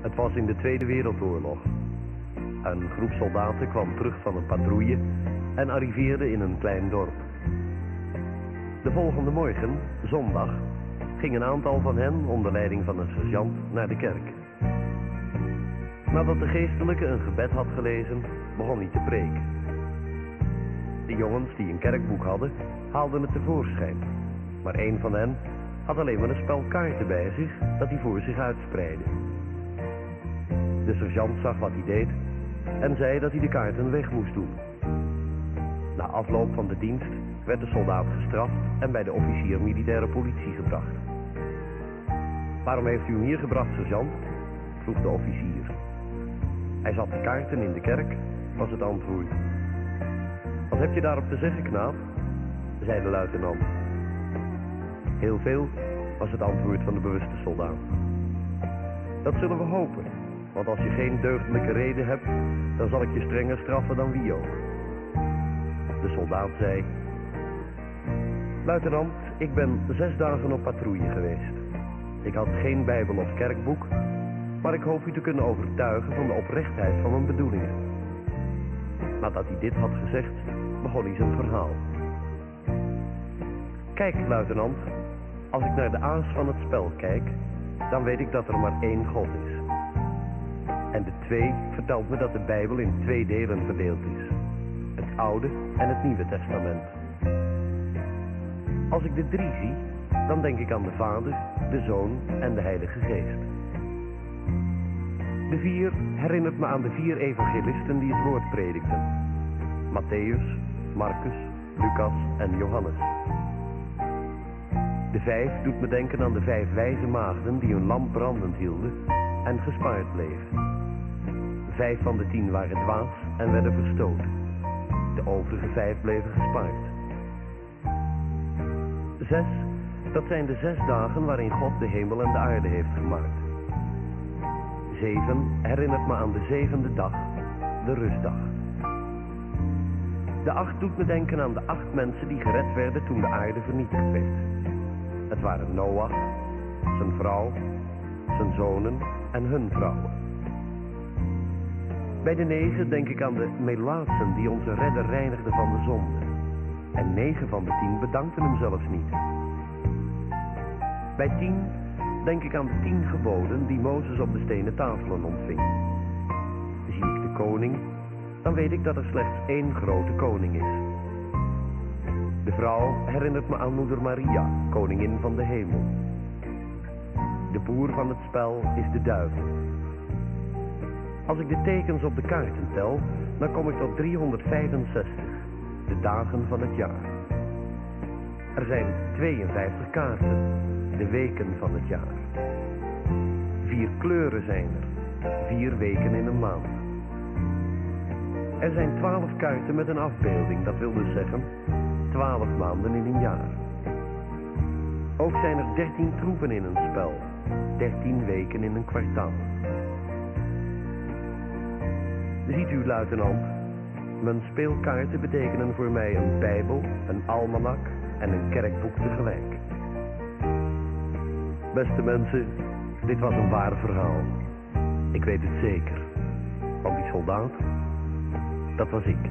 Het was in de Tweede Wereldoorlog. Een groep soldaten kwam terug van een patrouille en arriveerde in een klein dorp. De volgende morgen, zondag, ging een aantal van hen onder leiding van een sergeant naar de kerk. Nadat de geestelijke een gebed had gelezen, begon hij te preken. De jongens die een kerkboek hadden, haalden het tevoorschijn. Maar een van hen had alleen maar een spel kaarten bij zich dat hij voor zich uitspreidde. De sergeant zag wat hij deed en zei dat hij de kaarten weg moest doen. Na afloop van de dienst werd de soldaat gestraft en bij de officier militaire politie gebracht. Waarom heeft u hem hier gebracht, sergeant? vroeg de officier. Hij zat de kaarten in de kerk, was het antwoord. Wat heb je daarop te zeggen, knaap? zei de luitenant. Heel veel, was het antwoord van de bewuste soldaat. Dat zullen we hopen, want als je geen deugdelijke reden hebt, dan zal ik je strenger straffen dan wie ook. De soldaat zei, Luitenant, ik ben zes dagen op patrouille geweest. Ik had geen bijbel of kerkboek, maar ik hoop u te kunnen overtuigen van de oprechtheid van mijn bedoelingen. Nadat hij dit had gezegd, begon hij zijn verhaal. Kijk, luitenant, als ik naar de aas van het spel kijk, dan weet ik dat er maar één God is. En de twee vertelt me dat de Bijbel in twee delen verdeeld is. Het Oude en het Nieuwe Testament. Als ik de drie zie, dan denk ik aan de Vader, de Zoon en de Heilige Geest. De vier herinnert me aan de vier evangelisten die het woord predikten. Matthäus, Marcus, Lucas en Johannes. De vijf doet me denken aan de vijf wijze maagden die hun lamp brandend hielden en gespaard bleven. Vijf van de tien waren dwaas en werden verstoten. De overige vijf bleven gespaard. Zes, dat zijn de zes dagen waarin God de hemel en de aarde heeft gemaakt. Zeven herinnert me aan de zevende dag, de rustdag. De acht doet me denken aan de acht mensen die gered werden toen de aarde vernietigd werd. Het waren Noach, zijn vrouw, zijn zonen en hun vrouwen. Bij de negen denk ik aan de melaatsen die onze redder reinigden van de zonde. En negen van de tien bedankten hem zelfs niet. Bij tien denk ik aan de tien geboden die Mozes op de stenen tafelen ontving. Zie ik de koning, dan weet ik dat er slechts één grote koning is. De vrouw herinnert me aan moeder Maria, koningin van de hemel. De boer van het spel is de duivel. Als ik de tekens op de kaarten tel, dan kom ik tot 365, de dagen van het jaar. Er zijn 52 kaarten, de weken van het jaar. Vier kleuren zijn er, vier weken in een maand. Er zijn twaalf kaarten met een afbeelding, dat wil dus zeggen twaalf maanden in een jaar. Ook zijn er dertien troepen in een spel, dertien weken in een kwartaal. Ziet u, luitenant, mijn speelkaarten betekenen voor mij een bijbel, een almanak en een kerkboek tegelijk. Beste mensen, dit was een waar verhaal. Ik weet het zeker. Want die soldaat, dat was ik.